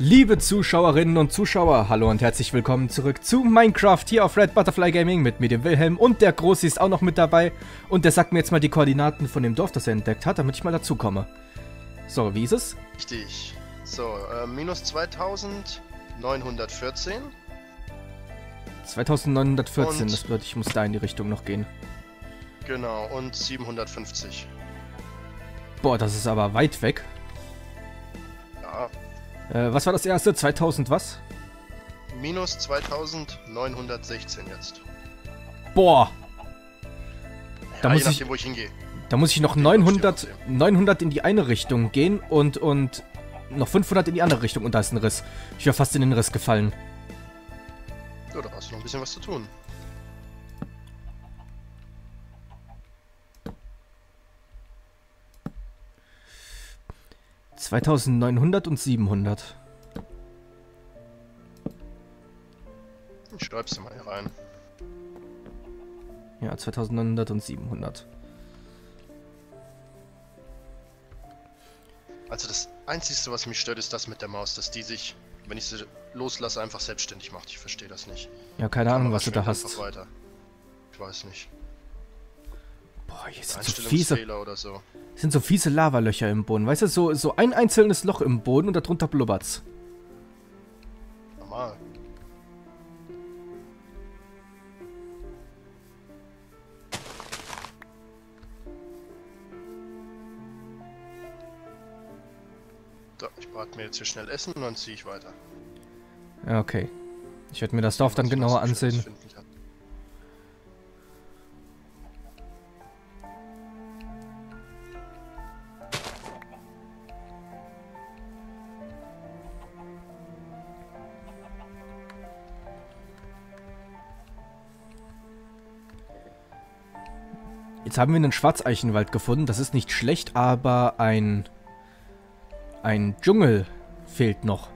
Liebe Zuschauerinnen und Zuschauer, hallo und herzlich willkommen zurück zu Minecraft hier auf Red Butterfly Gaming mit mir, dem Wilhelm und der Großi ist auch noch mit dabei und der sagt mir jetzt mal die Koordinaten von dem Dorf, das er entdeckt hat, damit ich mal dazukomme. So, wie ist es? Richtig. So, äh, minus 2914. 2914, Und- das bedeutet, ich muss da in die Richtung noch gehen. Genau, und 750. Boah, das ist aber weit weg. Äh, was war das erste? 2000 was? minus 2916 jetzt. Boah, Da ja, muss je ich- nachdem, wo ich hingehe. da muss ich noch Den darf ich dir 900, aussehen. 900 in die eine Richtung gehen und, und noch 500 in die andere Richtung und da ist ein Riss. Ich wäre fast in den Riss gefallen. Ja, da hast du noch ein bisschen was zu tun. 2900 und 700. Ich schreib's dir mal hier rein. Ja, 2900 und 700. Also das Einzige, was mich stört, ist das mit der Maus, dass die sich, wenn ich sie loslasse, einfach selbstständig macht. Ich verstehe das nicht. Ja, keine Ahnung, was du da hast. Weiter. Ich weiß nicht. Hier sind so fiese, oder so. sind so fiese Lavalöcher im Boden. Weißt du, so, so ein einzelnes Loch im Boden und darunter blubbert's. Normal. So, ich brate mir jetzt hier schnell Essen und dann ziehe ich weiter. Ja, okay. Ich werde mir das Dorf dann genauer ansehen. finden kann. Jetzt haben wir einen Schwarzeichenwald gefunden. Das ist nicht schlecht, aber ein... Ein Dschungel fehlt noch.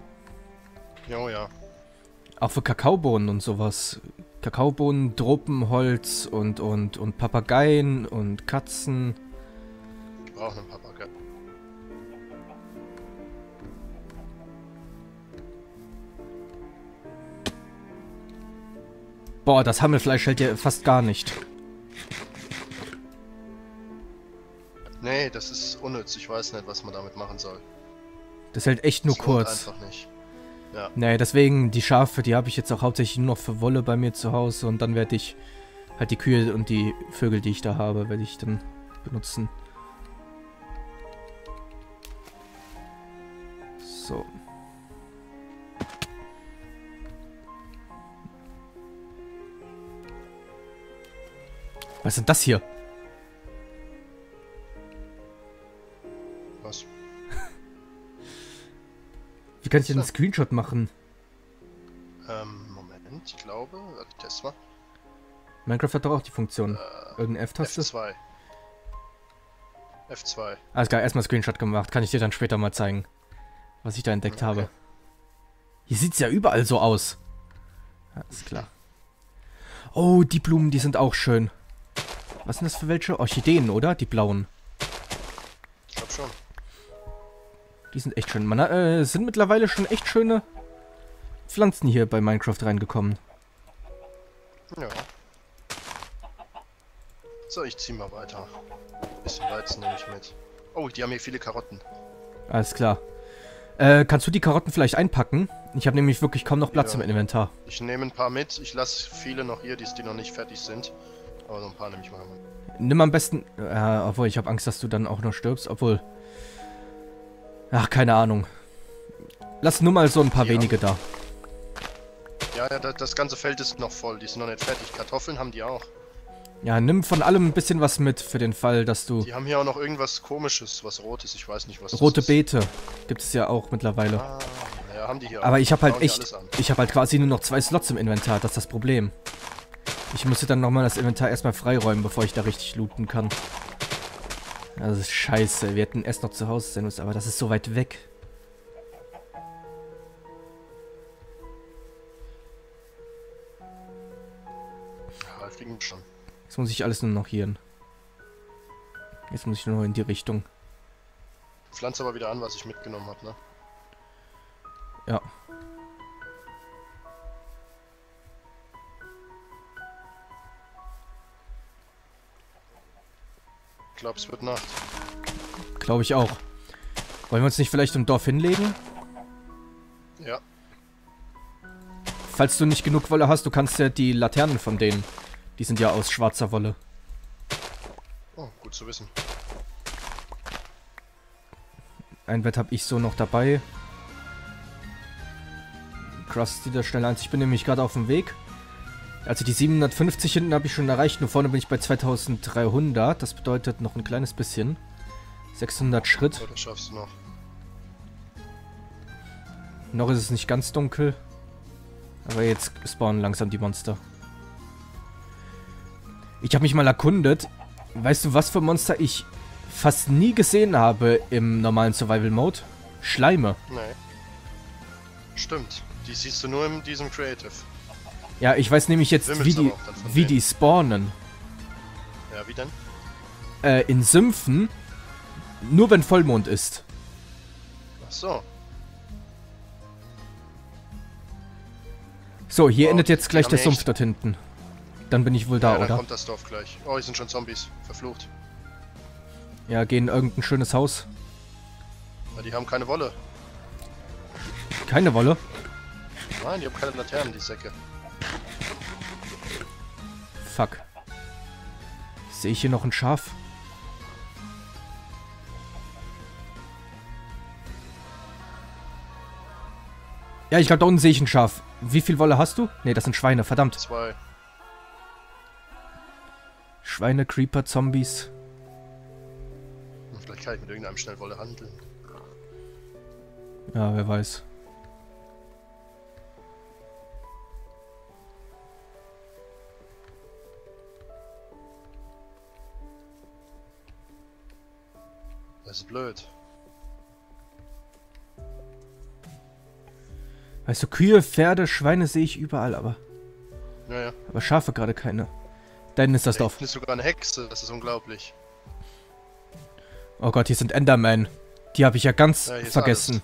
Jo, ja. Auch für Kakaobohnen und sowas. Kakaobohnen, Tropenholz und, und, und Papageien und Katzen. Ich brauche einen Papagei. Boah, das Hammelfleisch hält ja fast gar nicht. Nee, das ist unnütz. Ich weiß nicht, was man damit machen soll. Das hält echt nur Das kurz. Einfach nicht. Nee, deswegen die Schafe, die habe ich jetzt auch hauptsächlich nur noch für Wolle bei mir zu Hause und dann werde ich halt die Kühe und die Vögel, die ich da habe, werde ich dann benutzen. So. Was ist denn das hier? Wie kann ich denn einen Screenshot machen? Ähm, Moment, ich glaube. Warte, ich teste mal. Minecraft hat doch auch die Funktion. Äh, Irgendeine F-Taste? F2. F2. Alles klar, erstmal Screenshot gemacht. Kann ich dir dann später mal zeigen, was ich da entdeckt Okay. habe. Hier sieht's ja überall so aus. Ist klar. Oh, die Blumen, die sind auch schön. Was sind das für welche? Orchideen, oder? Die blauen. Die sind echt schön. Man, hat- äh, es sind mittlerweile schon echt schöne Pflanzen hier bei Minecraft reingekommen. Ja. So, ich zieh mal weiter. Bisschen Weizen nehme ich mit. Oh, die haben hier viele Karotten. Alles klar. Äh, kannst du die Karotten vielleicht einpacken? Ich habe nämlich wirklich kaum noch Platz Ja. im Inventar. Ich nehme ein paar mit. Ich lasse viele noch hier, die, die noch nicht fertig sind. Aber so ein paar nehme ich mal mit. Nimm am besten. Äh, obwohl, ich habe Angst, dass du dann auch noch stirbst. Obwohl. Ach, keine Ahnung. Lass nur mal so ein paar Ja. wenige da. Ja, ja, das, ganze Feld ist noch voll. Die sind noch nicht fertig. Kartoffeln haben die auch. Ja, nimm von allem ein bisschen was mit für den Fall, dass du. Die haben hier auch noch irgendwas komisches, was rotes. Ich weiß nicht, was Rote das ist. Beete gibt es ja auch mittlerweile. Ah, ja, haben die hier Aber auch. ich habe halt echt. Ich habe halt quasi nur noch zwei Slots im Inventar. Das ist das Problem. Ich müsste dann nochmal das Inventar erstmal freiräumen, bevor ich da richtig looten kann. Das ist scheiße. Wir hätten erst noch zu Hause sein müssen, aber das ist so weit weg. Ja, das wir schon. Jetzt muss ich alles nur noch hier hin. Jetzt muss ich nur noch in die Richtung. Pflanze aber wieder an, was ich mitgenommen habe, ne? Ja. Glaube, es wird Nacht. Glaube ich auch. Wollen wir uns nicht vielleicht im Dorf hinlegen? Ja. Falls du nicht genug Wolle hast, du kannst ja die Laternen von denen. Die sind ja aus schwarzer Wolle. Oh, gut zu wissen. Ein Bett habe ich so noch dabei. Krusty der schnell eins. Ich bin nämlich gerade auf dem Weg. Also die 750 hinten habe ich schon erreicht. Nur vorne bin ich bei 2300. Das bedeutet noch ein kleines bisschen. 600 Schritt. So, das schaffst du noch. Noch ist es nicht ganz dunkel. Aber jetzt spawnen langsam die Monster. Ich habe mich mal erkundet. Weißt du, was für Monster ich fast nie gesehen habe im normalen Survival-Mode? Schleime. Nee. Stimmt. Die siehst du nur in diesem Creative. Ja, ich weiß nämlich jetzt, wie die, wie die spawnen. Ja, wie denn? Äh, in Sümpfen. Nur wenn Vollmond ist. Ach so. So, hier Wow, endet jetzt gleich der echt- Sumpf dort hinten. Dann bin ich wohl da, ja, dann oder? kommt das Dorf gleich. Oh, hier sind schon Zombies. Verflucht. Ja, gehen in irgendein schönes Haus. Weil die haben keine Wolle. Keine Wolle. Nein, die haben keine Laternen, die Säcke. Fuck. Sehe ich hier noch ein Schaf? Ja, ich glaube, da unten sehe ich ein Schaf. Wie viel Wolle hast du? Ne, das sind Schweine, verdammt. Zwei. Schweine, Creeper, Zombies. Vielleicht kann ich mit irgendeinem schnell Wolle handeln. Ja, wer weiß. Das ist blöd. Weißt du, Kühe, Pferde, Schweine sehe ich überall, aber... Naja. Aber Schafe gerade keine. Da hinten ist das Da Dorf. hinten ist sogar eine Hexe. Das ist unglaublich. Oh Gott, hier sind Endermen. Die habe ich ja ganz Ja, vergessen.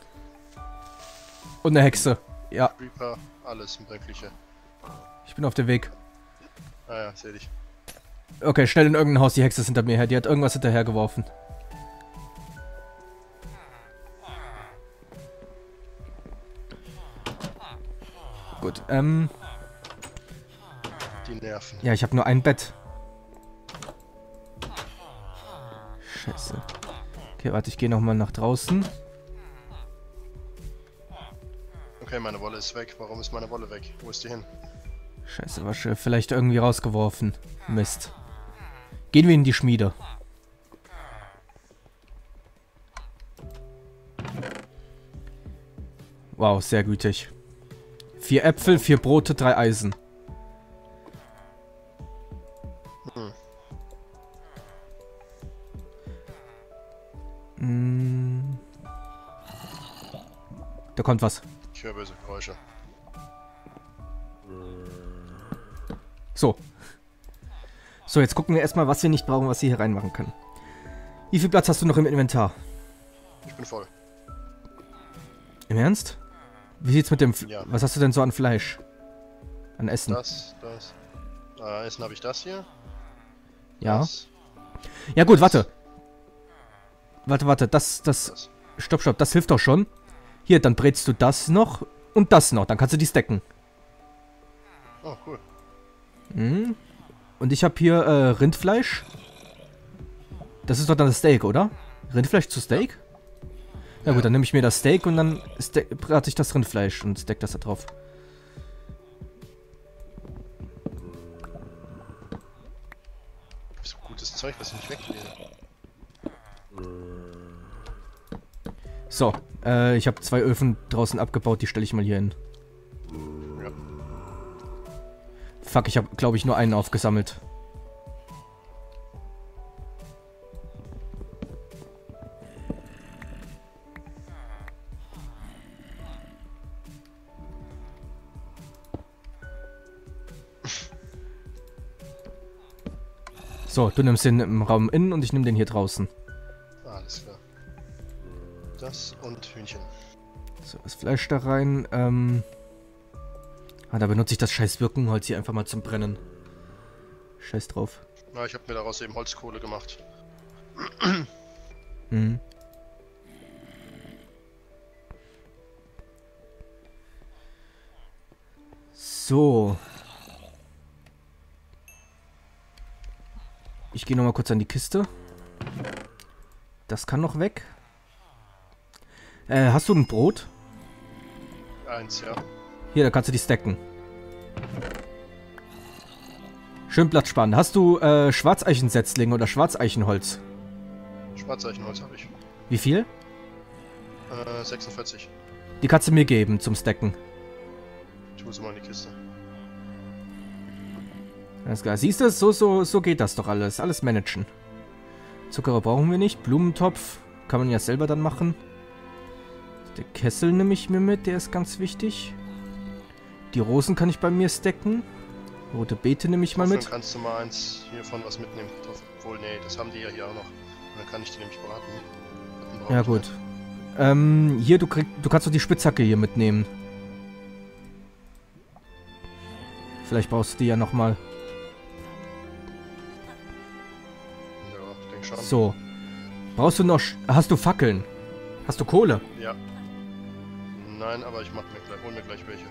Und eine Hexe. Ja, Reaper, alles Mögliche. ich bin auf dem Weg. Naja, seh dich. Okay, schnell in irgendein Haus. Die Hexe ist hinter mir her. Die hat irgendwas hinterhergeworfen. Gut, ähm... Die Nerven. Ja, ich habe nur ein Bett. Scheiße. Okay, warte, ich gehe nochmal nach draußen. Okay, meine Wolle ist weg. Warum ist meine Wolle weg? Wo ist die hin? Scheiße, Wasche. Vielleicht irgendwie rausgeworfen. Mist. Gehen wir in die Schmiede. Wow, sehr gütig. Vier Äpfel, vier Brote, drei Eisen. Hm. Mm. Da kommt was. Ich höre böse Geräusche. So. So, jetzt gucken wir erstmal, was wir nicht brauchen, was wir hier reinmachen können. Wie viel Platz hast du noch im Inventar? Ich bin voll. Im Ernst? Wie sieht's mit dem... F Ja. Was hast du denn so an Fleisch? An Essen? Das, das. Äh, Essen habe ich das hier. ja. Das, Ja gut, warte. Warte, warte, das, das... das. Stopp, stopp, das hilft doch schon. Hier, dann brätst du das noch und das noch. Dann kannst du die stacken. Oh, cool. Mhm. Und ich habe hier äh, Rindfleisch. Das ist doch dann das Steak, oder? Rindfleisch zu Steak? Ja, Ja. gut, dann nehme ich mir das Steak und dann brate ich das Rindfleisch und stack das da drauf. So gutes Zeug, was ich nicht weglege. So, äh, ich habe zwei Öfen draußen abgebaut, die stelle ich mal hier hin. Ja. Fuck, ich habe, glaube ich, nur einen aufgesammelt. So, du nimmst den im Raum innen und ich nehme den hier draußen. Alles klar. Das und Hühnchen. So, das Fleisch da rein. Ähm. Ah, da benutze ich das scheiß Birkenholz hier einfach mal zum Brennen. Scheiß drauf. Na, ich habe mir daraus eben Holzkohle gemacht. Mhm. So. Ich gehe nochmal kurz an die Kiste. Das kann noch weg. Äh, hast du ein Brot? Eins, ja. Hier, da kannst du die stacken. Schön Blattspannend. Hast du äh, Schwarzeichensetzlinge oder Schwarzeichenholz? Schwarzeichenholz habe ich. Wie viel? Äh, 46. Die kannst du mir geben zum Stacken. Ich muss mal in die Kiste. Alles klar. Siehst du, so, so, so geht das doch alles. Alles managen. Zuckerer brauchen wir nicht. Blumentopf kann man ja selber dann machen. Der Kessel nehme ich mir mit, der ist ganz wichtig. Die Rosen kann ich bei mir stacken. Rote Beete nehme ich mal Dann mit. kannst du mal eins hiervon was mitnehmen. Obwohl, nee, das haben die ja hier auch noch. Dann kann ich die nämlich braten. Ja gut. nicht. Ähm, hier, du, krieg, du kannst doch die Spitzhacke hier mitnehmen. Vielleicht brauchst du die ja nochmal. Ja, schon. So. Brauchst du noch... Hast du Fackeln? Hast du Kohle? Ja. Nein, aber ich mach mir gleich, hol mir gleich welche.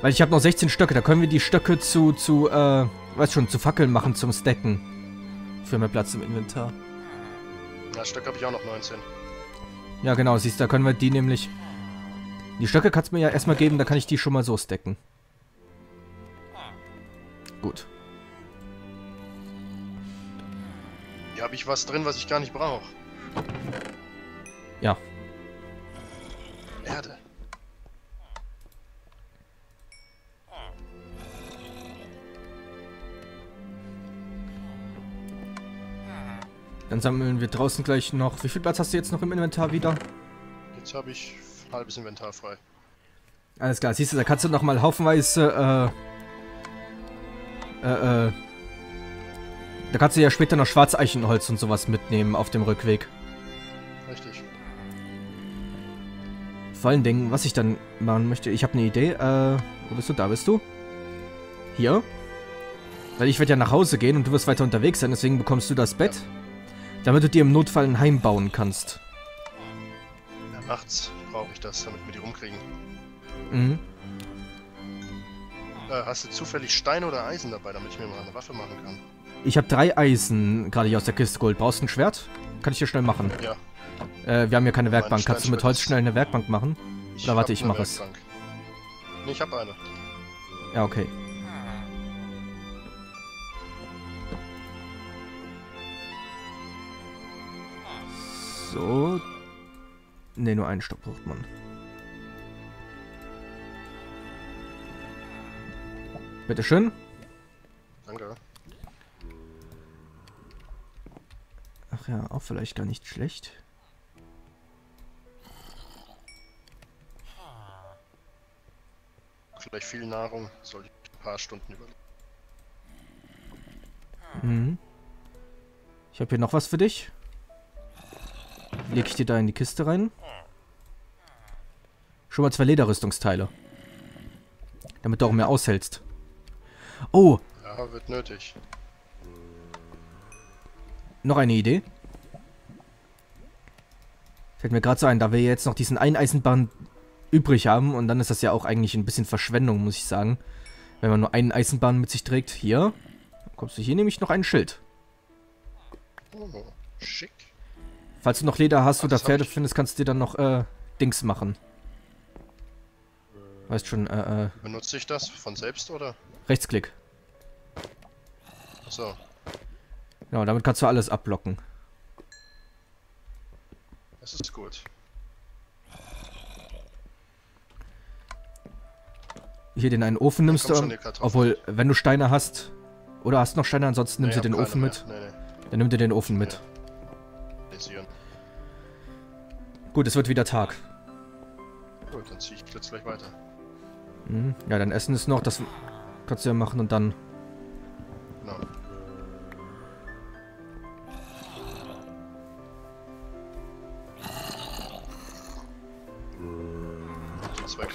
Weil ich habe noch 16 Stöcke. Da können wir die Stöcke zu, zu, äh, weißt schon, zu Fackeln machen zum Stacken. Für mehr Platz im Inventar. Na, Stück habe ich auch noch 19. Ja, genau, siehst du, da können wir die nämlich... Die Stöcke kannst du mir ja erstmal geben, da kann ich die schon mal so stacken. Gut. Hier habe ich was drin, was ich gar nicht brauche. Ja. Erde. Dann sammeln wir draußen gleich noch... Wie viel Platz hast du jetzt noch im Inventar wieder? Jetzt habe ich halbes Inventar frei. Alles klar, siehst du, da kannst du noch mal haufenweise, äh, äh, äh, da kannst du ja später noch Schwarzeichenholz und sowas mitnehmen auf dem Rückweg. Richtig. Vor allen Dingen, was ich dann machen möchte, ich habe eine Idee, äh, wo bist du? Da bist du? Hier? Weil ich werde ja nach Hause gehen und du wirst weiter unterwegs sein, deswegen bekommst du das Bett, damit du dir im Notfall ein Heim bauen kannst. Ja, nachts brauche ich das, damit wir die rumkriegen. Mhm. Äh, hast du zufällig Stein oder Eisen dabei, damit ich mir mal eine Waffe machen kann? Ich habe drei Eisen gerade hier aus der Kiste geholt. Brauchst du ein Schwert? Kann ich dir schnell machen. Ja. Äh, wir haben hier keine Werkbank. Kannst du mit Holz schnell eine Werkbank machen? Ich Na, warte, ich eine mach es. Nee, ich habe eine. Ja, okay. So. Ne, nur einen Stock braucht man. Bitteschön. Danke. Ja, auch vielleicht gar nicht schlecht. Vielleicht viel Nahrung, soll ich ein paar Stunden überleben. Mhm. Ich habe hier noch was für dich. Leg ich dir da in die Kiste rein. Schon mal zwei Lederrüstungsteile. Damit du auch mehr aushältst. Oh, Ja, wird nötig. noch eine Idee. Fällt mir gerade so ein, da wir jetzt noch diesen einen Eisenbahn übrig haben und dann ist das ja auch eigentlich ein bisschen Verschwendung, muss ich sagen. Wenn man nur einen Eisenbahn mit sich trägt. Hier. Dann kommst du hier nämlich noch ein Schild. Oh, schick. Falls du noch Leder hast Ach, oder Pferde ich. findest, kannst du dir dann noch äh, Dings machen. Weißt schon, äh, äh, Benutze ich das von selbst oder? Rechtsklick. Achso. Genau, damit kannst du alles abblocken. Das ist gut. Hier den einen Ofen nimmst du. Obwohl, wenn du Steine hast. Oder hast noch Steine, ansonsten nimmst Nee, du den Ofen mit. Nee, nee. Dann nimm dir den Ofen mit. Gut, es wird wieder Tag. Gut, dann ziehe ich jetzt gleich weiter. Mhm. Ja, dein Essen ist noch, das kannst du ja machen und dann Zweikampf.